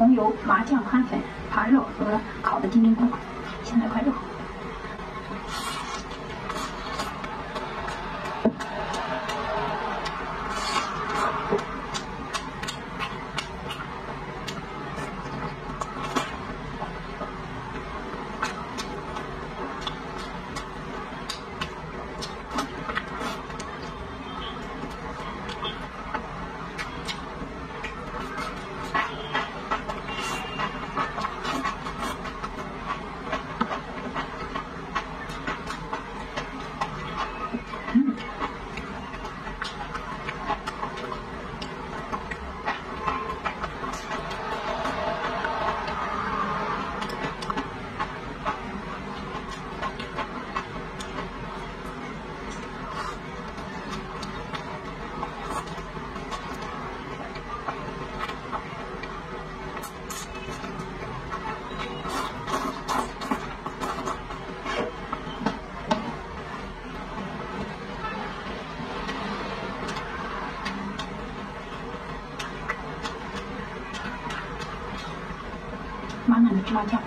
红油、麻酱、宽粉、扒肉和烤的金针菇。先来块肉。满满的芝麻酱。